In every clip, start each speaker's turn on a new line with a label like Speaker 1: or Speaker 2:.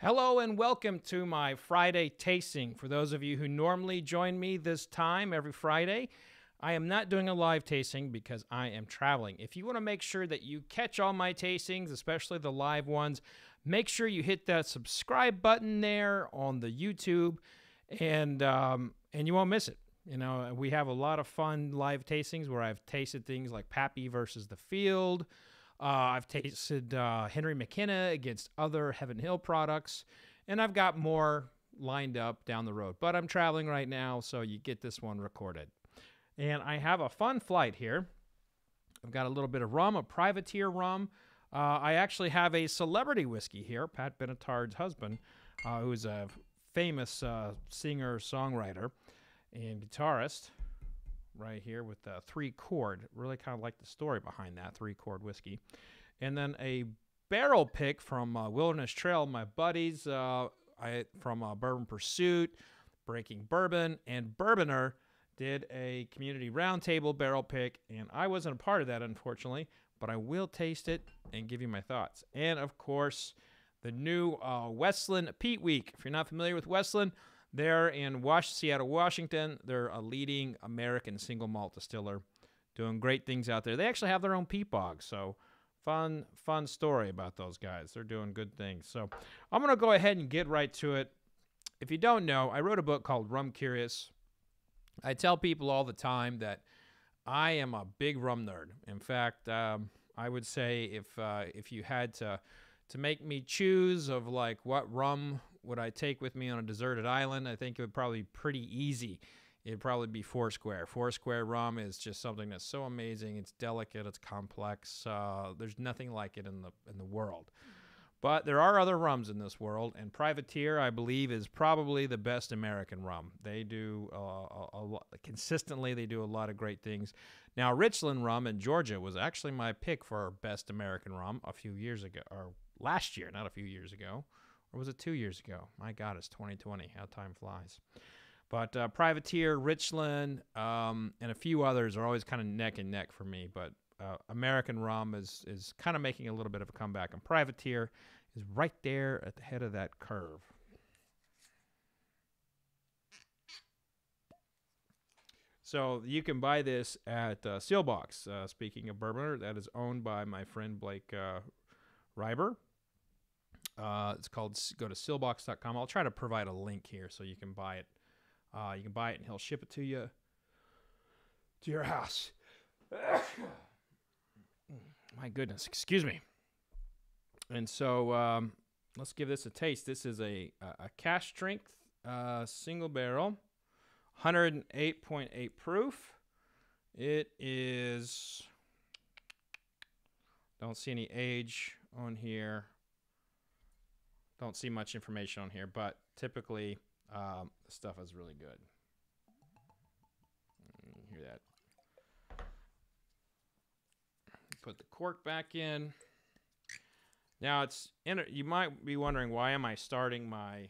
Speaker 1: Hello and welcome to my Friday tasting. For those of you who normally join me this time every Friday, I am not doing a live tasting because I am traveling. If you want to make sure that you catch all my tastings, especially the live ones, make sure you hit that subscribe button there on the YouTube, and um, and you won't miss it. You know, we have a lot of fun live tastings where I've tasted things like Pappy versus the Field. Uh, I've tasted uh, Henry McKenna against other Heaven Hill products, and I've got more lined up down the road. But I'm traveling right now, so you get this one recorded. And I have a fun flight here. I've got a little bit of rum, a privateer rum. Uh, I actually have a celebrity whiskey here, Pat Benatar's husband, uh, who's a famous uh, singer songwriter and guitarist right here with the three chord. Really kind of like the story behind that three chord whiskey. And then a barrel pick from uh, Wilderness Trail, my buddies uh, I, from uh, Bourbon Pursuit, Breaking Bourbon, and Bourbonr did a community roundtable barrel pick. And I wasn't a part of that, unfortunately, but I will taste it and give you my thoughts. And of course, the new uh, Westland Peat Week. If you're not familiar with Westland, they're in Wash- Seattle, Washington. They're a leading American single malt distiller, doing great things out there. They actually have their own peat bog, so fun, fun story about those guys. They're doing good things. So I'm gonna go ahead and get right to it. If you don't know, I wrote a book called Rum Curious. I tell people all the time that I am a big rum nerd. In fact, um, I would say if uh, if you had to to make me choose of like what rum would I take with me on a deserted island, I think it would probably be pretty easy. It'd probably be Foursquare. Foursquare rum is just something that's so amazing. It's delicate. It's complex. Uh, there's nothing like it in the in the world. But there are other rums in this world, and Privateer, I believe, is probably the best American rum. They do uh, a, a consistently. They do a lot of great things. Now, Richland rum in Georgia was actually my pick for best American rum a few years ago, or last year, not a few years ago, or was it two years ago? My God, it's 2020. How time flies. But uh, Privateer, Richland, um, and a few others are always kind of neck and neck for me. But uh, American rum is is kind of making a little bit of a comeback, and Privateer is right there at the head of that curve. So you can buy this at uh, Seelbach's. Uh, speaking of Bourbonr, that is owned by my friend Blake uh, Riber. Uh, it's called go to seelbachs.com. I'll try to provide a link here so you can buy it. Uh, you can buy it and he'll ship it to you to your house. My goodness, excuse me. And so um, let's give this a taste. This is a a cask strength uh, single barrel, 108.8 proof. It is. Don't see any age on here. Don't see much information on here, but typically um, stuff is really good. You hear that? Put the cork back in. Now it's you might be wondering why am I starting my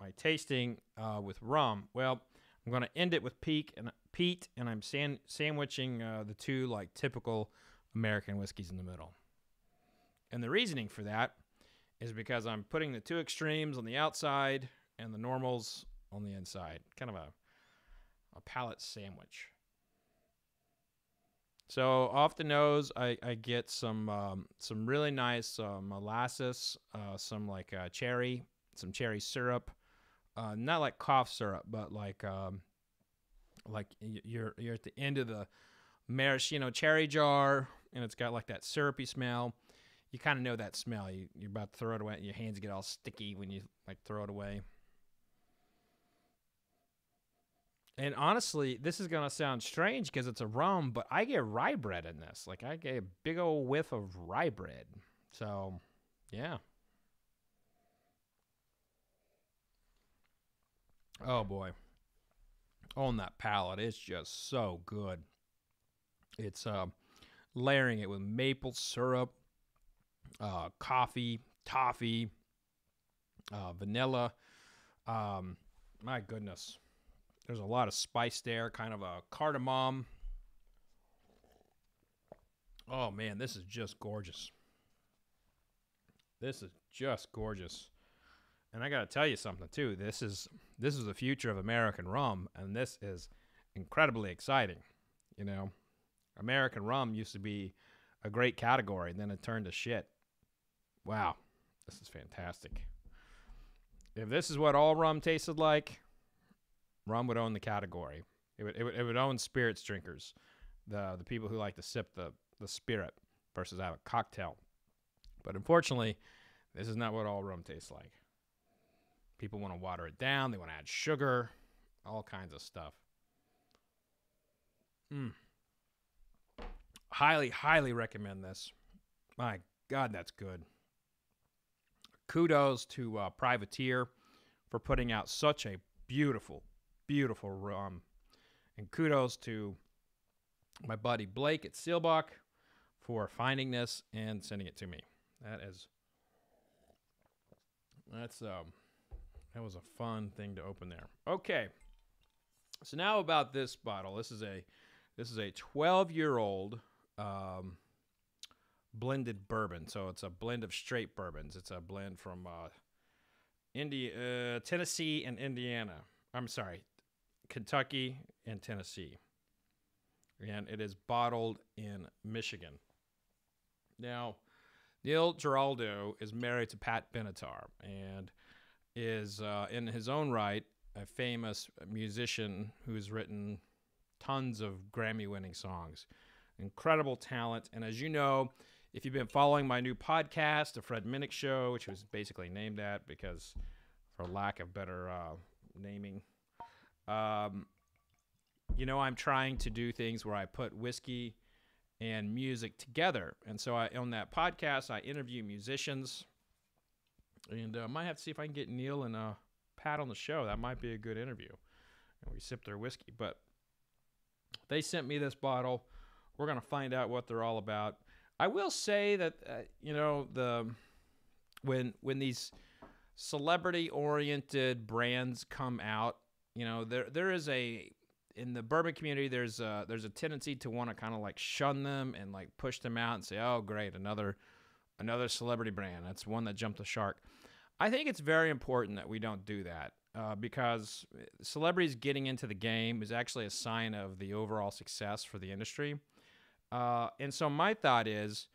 Speaker 1: my tasting uh, with rum? Well, I'm going to end it with peak and peat, and I'm san- sandwiching uh, the two like typical American whiskeys in the middle. And the reasoning for that is because I'm putting the two extremes on the outside and the normals on the inside. Kind of a, a palate sandwich. So off the nose, I, I get some um, some really nice uh, molasses, uh, some like uh, cherry, some cherry syrup, uh, not like cough syrup, but like um, like you're you're at the end of the maraschino cherry jar, and it's got like that syrupy smell you kind of know that smell. You, you're about to throw it away. And your hands get all sticky when you like throw it away. And honestly, this is gonna sound strange because it's a rum, but I get rye bread in this. Like I get a big old whiff of rye bread. So, yeah. Oh boy. On that palate, it's just so good. It's uh, layering it with maple syrup, uh, coffee, toffee, uh, vanilla. Um, my goodness, there's a lot of spice there, kind of a cardamom. Oh man, this is just gorgeous. This is just gorgeous. And I got to tell you something too. This is this is the future of American rum, and this is incredibly exciting. You know, American rum used to be a great category, and then it turned to shit. Wow, this is fantastic. If this is what all rum tasted like, rum would own the category. It would, it would, it would own spirits drinkers, the the people who like to sip the the spirit versus have a cocktail. But unfortunately, this is not what all rum tastes like. People want to water it down. They want to add sugar, all kinds of stuff. Mm. Highly, highly recommend this. My God, that's good. Kudos to uh, Privateer for putting out such a beautiful, beautiful rum. And kudos to my buddy Blake at Seelbach for finding this and sending it to me. That is that's um that was a fun thing to open there. Okay. So now about this bottle. This is a this is a 12 year old um, blended bourbon. So it's a blend of straight bourbons. It's a blend from uh, India, uh, Tennessee and Indiana. I'm sorry, Kentucky and Tennessee. And it is bottled in Michigan. Now, Neil Giraldo is married to Pat Benatar and is, uh, in his own right, a famous musician who's written tons of Grammy winning songs. Incredible talent. And as you know, if you've been following my new podcast, The Fred Minnick Show, which was basically named that because, for lack of better uh, naming, um, you know, I'm trying to do things where I put whiskey and music together. And so I on that podcast, I interview musicians, and I uh, might have to see if I can get Neil and uh, Pat on the show. That might be a good interview. And we sip their whiskey. But they sent me this bottle. We're gonna find out what they're all about. I will say that uh, you know the when when these celebrity oriented brands come out, you know there there is a in the bourbon community there's a there's a tendency to want to kind of like shun them and like push them out and say oh great another another celebrity brand. That's one that jumped the shark. I think it's very important that we don't do that uh, because celebrities getting into the game is actually a sign of the overall success for the industry uh, and so my thought is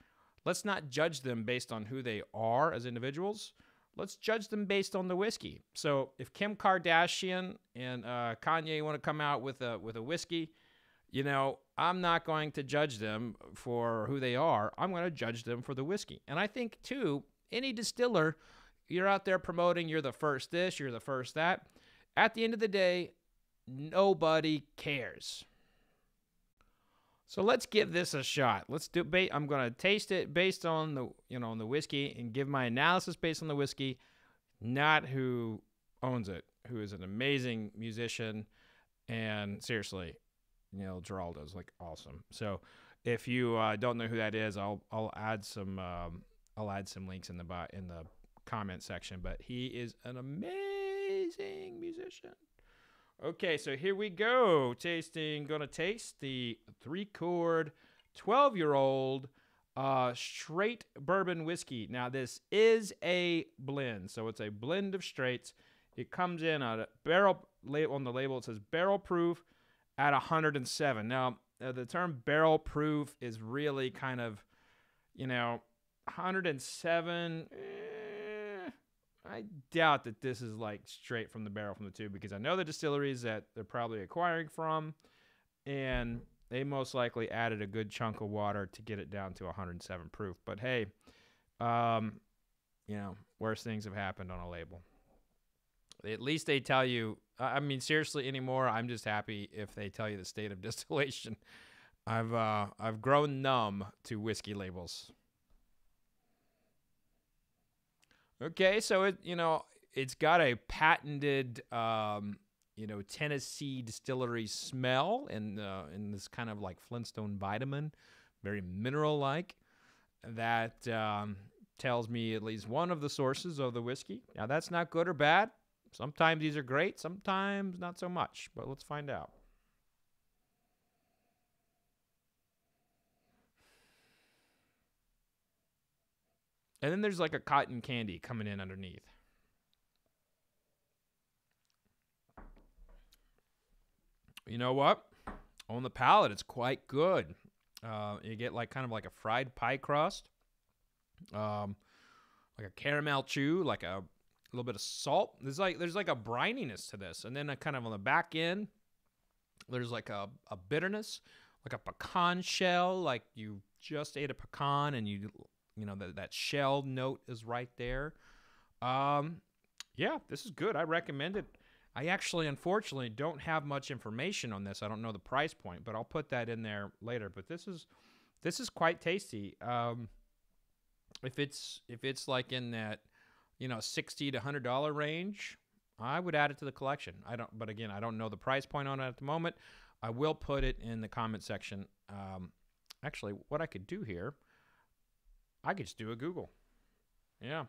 Speaker 1: let's not judge them based on who they are as individuals let's judge them based on the whiskey. So if Kim Kardashian and uh, Kanye want to come out with a with a whiskey, you know, I'm not going to judge them for who they are. I'm going to judge them for the whiskey. And I think too, any distiller, you're out there promoting you're the first this, you're the first that. At the end of the day, nobody cares. So let's give this a shot. Let's do. I'm gonna taste it based on the you know on the whiskey and give my analysis based on the whiskey, not who owns it, who is an amazing musician, and seriously, you know Giraldo's like awesome. So if you uh, don't know who that is, I'll I'll add some um, I'll add some links in the in the comment section. But he is an amazing musician. Okay, so here we go. Tasting, gonna taste the three chord, 12 year old uh, straight bourbon whiskey. Now, this is a blend, so it's a blend of straights. It comes in a barrel on the label. It says barrel proof at 107. Now, uh, the term barrel proof is really kind of, you know, 107. Eh, I doubt that this is like straight from the barrel from the tube because I know the distilleries that they're probably acquiring from, and they most likely added a good chunk of water to get it down to 107 proof. But hey, um, you know, worse things have happened on a label. At least they tell you. I mean, seriously, anymore. I'm just happy if they tell you the state of distillation. I've uh, I've grown numb to whiskey labels. Okay, so it you know it's got a patented um, you know Tennessee distillery smell and uh, in this kind of like Flintstone vitamin, very mineral like. That um, tells me at least one of the sources of the whiskey. Now that's not good or bad. Sometimes these are great, sometimes not so much. But let's find out. And then there's like a cotton candy coming in underneath. You know what? On the palate, it's quite good. Uh, you get like kind of like a fried pie crust, um, like a caramel chew, like a little bit of salt. There's like there's like a brininess to this, and then kind of on the back end, there's like a, a bitterness, like a pecan shell, like you just ate a pecan and you you know that that shell note is right there. Um, yeah, this is good. I recommend it. I actually, unfortunately, don't have much information on this. I don't know the price point, but I'll put that in there later. But this is this is quite tasty. Um, if it's if it's like in that you know sixty to hundred dollar range, I would add it to the collection. I don't, but again, I don't know the price point on it at the moment. I will put it in the comment section. Um, actually, what I could do here, I could just do a Google. Yeah,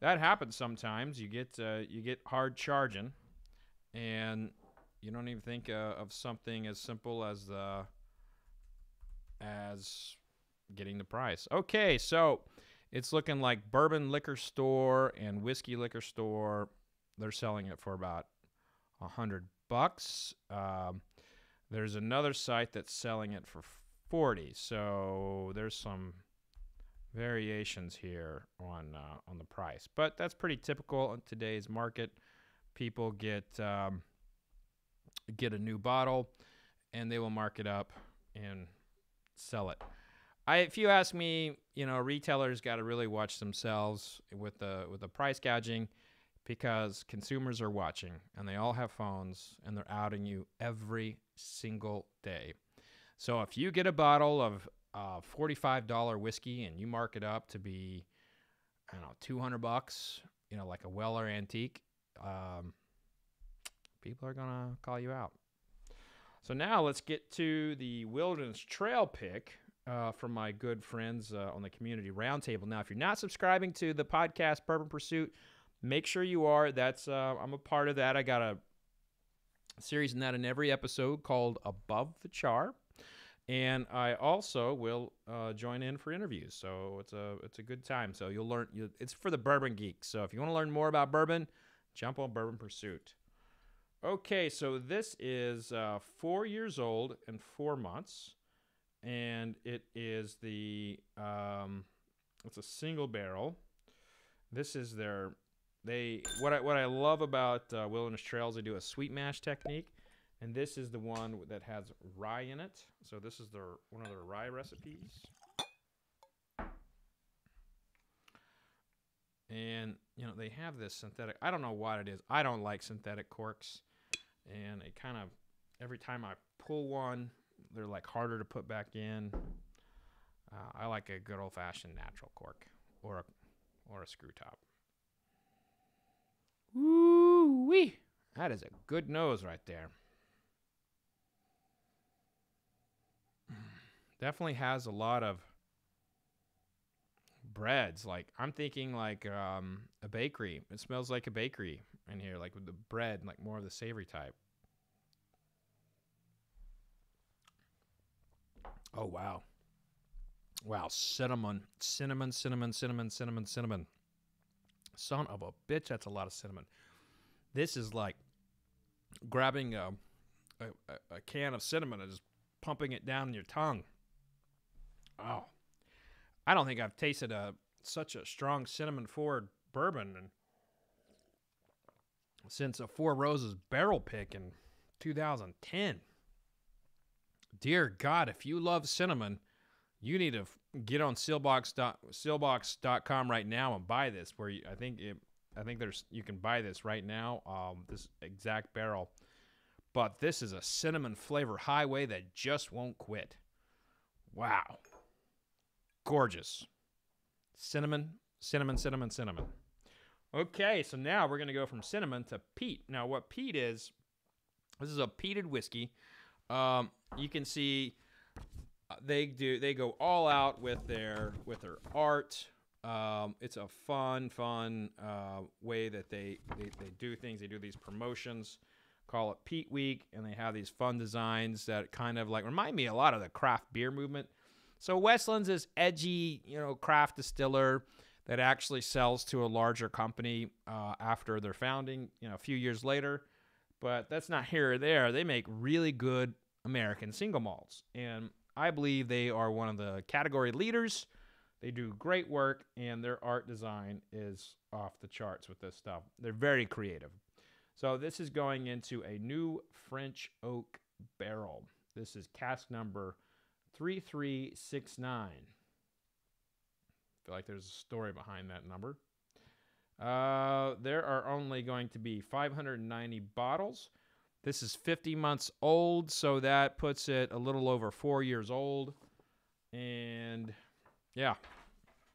Speaker 1: that happens sometimes. You get uh, you get hard charging, and you don't even think uh, of something as simple as the as getting the price. Okay, so it's looking like bourbon liquor store and whiskey liquor store. They're selling it for about a hundred bucks. Um, there's another site that's selling it for forty. So there's some variations here on uh, on the price, but that's pretty typical in today's market. People get um, get a new bottle, and they will mark it up and sell it. I, if you ask me, you know, retailers got to really watch themselves with the with the price gouging because consumers are watching and they all have phones and they're outing you every single day. So if you get a bottle of uh, $45 whiskey and you mark it up to be, I don't know, 200 bucks, you know, like a Weller antique, um, people are going to call you out. So now let's get to the Wilderness Trail pick uh, from my good friends uh, on the Community Roundtable. Now, if you're not subscribing to the podcast Bourbon Pursuit, make sure you are. That's uh, I'm a part of that. I got a series in that in every episode called Above the Char, and I also will uh, join in for interviews. So it's a it's a good time. So you'll learn. You, it's for the bourbon geeks. So if you want to learn more about bourbon, jump on Bourbon Pursuit. Okay, so this is uh, four years old and four months, and it is the um, it's a single barrel. This is their they what I what I love about uh, Wilderness Trails. They do a sweet mash technique, and this is the one that has rye in it. So this is their one of their rye recipes. And you know they have this synthetic. I don't know what it is. I don't like synthetic corks, and it kind of every time I pull one, they're like harder to put back in. Uh, I like a good old fashioned natural cork or a or a screw top. Woo wee! That is a good nose right there. Definitely has a lot of breads. Like I'm thinking like um, a bakery. It smells like a bakery in here, like with the bread, like more of the savory type. Oh wow. Wow, cinnamon, cinnamon, cinnamon, cinnamon, cinnamon, cinnamon. Son of a bitch, that's a lot of cinnamon. This is like grabbing a, a, a can of cinnamon and just pumping it down in your tongue. Oh, I don't think I've tasted a such a strong cinnamon forward bourbon and since a Four Roses barrel pick in 2010. Dear God, if you love cinnamon, you need to get on Seelbach's seelbachs.com right now and buy this. Where you, I think it, I think there's you can buy this right now. Um, this exact barrel, but this is a cinnamon flavor highway that just won't quit. Wow, gorgeous cinnamon, cinnamon, cinnamon, cinnamon. Okay, so now we're gonna go from cinnamon to peat. Now, what peat is? This is a peated whiskey. Um, you can see uh, they do they go all out with their with their art. Um, it's a fun, fun uh, way that they, they they do things. They do these promotions, call it Peat Week, and they have these fun designs that kind of like remind me a lot of the craft beer movement. So Westlands is edgy, you know, craft distiller that actually sells to a larger company uh, after their founding, you know, a few years later. But that's not here or there. They make really good American single malts. And I believe they are one of the category leaders. They do great work, and their art design is off the charts with this stuff. They're very creative. So, this is going into a new French oak barrel. This is cask number 3369. I feel like there's a story behind that number. Uh, there are only going to be 590 bottles. This is 50 months old, so that puts it a little over four years old. And yeah,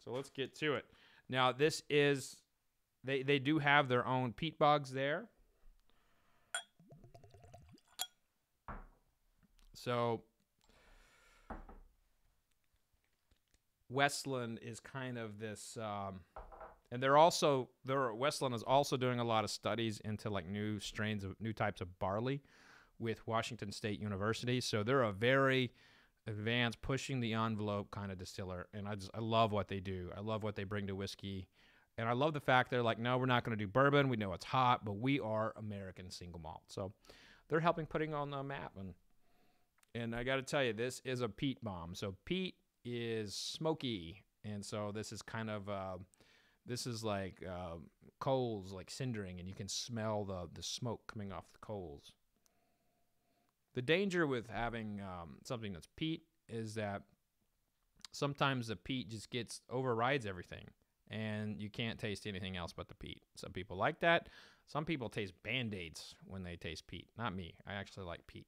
Speaker 1: so let's get to it. Now, this is, they, they do have their own peat bogs there. So Westland is kind of this, um, and they're also they're Westland is also doing a lot of studies into like new strains of new types of barley with Washington State University. So they're a very advanced, pushing the envelope kind of distiller, and I just I love what they do. I love what they bring to whiskey, and I love the fact they're like, no, we're not going to do bourbon. We know it's hot, but we are American single malt. So they're helping putting on the map, and and I got to tell you, this is a peat bomb. So peat is smoky, and so this is kind of uh, this is like uh, coals like cindering, and you can smell the the smoke coming off the coals. The danger with having um, something that's peat is that sometimes the peat just gets overrides everything, and you can't taste anything else but the peat. Some people like that. Some people taste band aids when they taste peat. Not me. I actually like peat.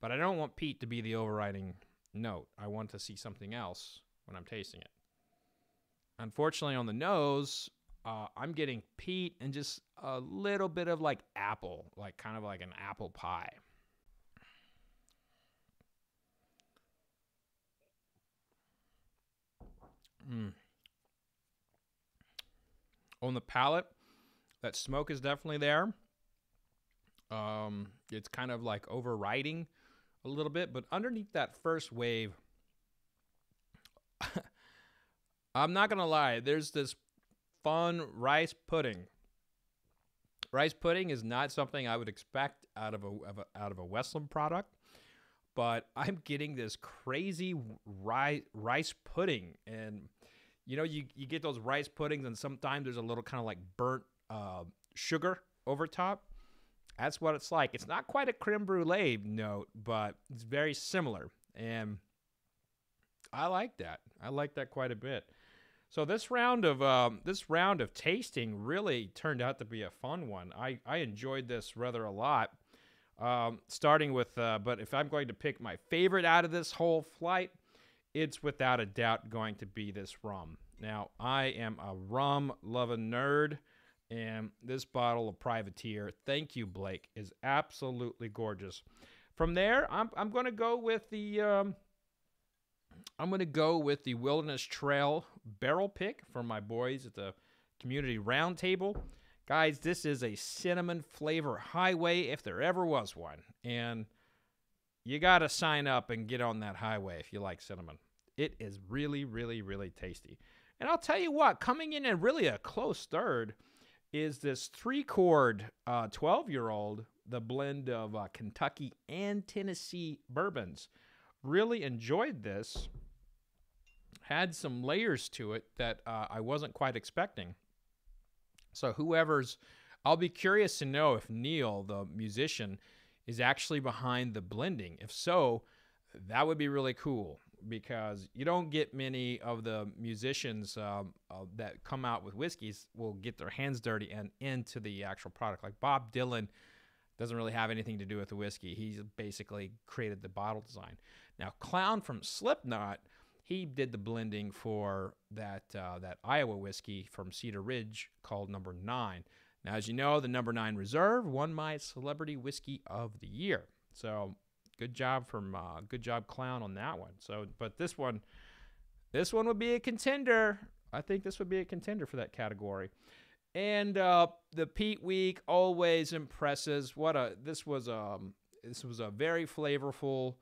Speaker 1: But I don't want peat to be the overriding note. I want to see something else when I'm tasting it. Unfortunately, on the nose, uh, I'm getting peat and just a little bit of like apple, like kind of like an apple pie. Mm. On the palate, that smoke is definitely there. Um, it's kind of like overriding a little bit, but underneath that first wave, I'm not gonna lie, there's this fun rice pudding. Rice pudding is not something I would expect out of a, of a out of a Westland product, but I'm getting this crazy rice rice pudding, and you know you you get those rice puddings, and sometimes there's a little kind of like burnt uh, sugar over top. That's what it's like. It's not quite a creme brulee note, but it's very similar. And I like that. I like that quite a bit. So this round of um, this round of tasting really turned out to be a fun one. I, I enjoyed this rather a lot. Um, starting with, uh, but if I'm going to pick my favorite out of this whole flight, it's without a doubt going to be this rum. Now I am a rum loving nerd. And this bottle of Privateer, thank you, Blake, is absolutely gorgeous. From there, I'm, I'm going to go with the um, I'm going to go with the Wilderness Trail barrel pick from my boys at the Community Roundtable. Guys, this is a cinnamon flavor highway if there ever was one. And you got to sign up and get on that highway if you like cinnamon. It is really, really, really tasty. And I'll tell you what, coming in at really a close third is this three chord 12 uh, year old, the blend of uh, Kentucky and Tennessee bourbons. Really enjoyed this. Had some layers to it that uh, I wasn't quite expecting. So, whoever's, I'll be curious to know if Neil, the musician, is actually behind the blending. If so, that would be really cool because you don't get many of the musicians um, uh, that come out with whiskeys will get their hands dirty and into the actual product. Like Bob Dylan doesn't really have anything to do with the whiskey. He's basically created the bottle design. Now, Clown from Slipknot, he did the blending for that uh, that Iowa whiskey from Cedar Ridge called Number Nine. Now, as you know, the Number Nine Reserve won my Celebrity Whiskey of the Year. So good job from uh, good job clown on that one. So, but this one, this one would be a contender. I think this would be a contender for that category. And uh, the Peat Week always impresses. What a this was um this was a very flavorful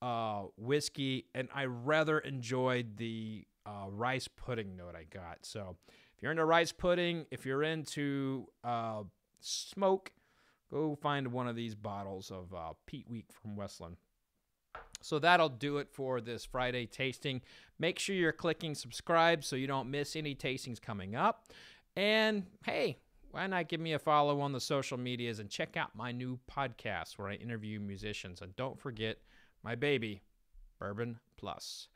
Speaker 1: uh, whiskey, and I rather enjoyed the uh, rice pudding note I got. So if you're into rice pudding, if you're into uh, smoke, go find one of these bottles of uh, Peat Week from Westland. So that'll do it for this Friday tasting. Make sure you're clicking subscribe so you don't miss any tastings coming up. And hey, why not give me a follow on the social medias and check out my new podcast where I interview musicians. And don't forget my baby, Bourbon Plus.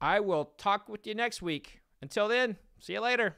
Speaker 1: I will talk with you next week. Until then, see you later.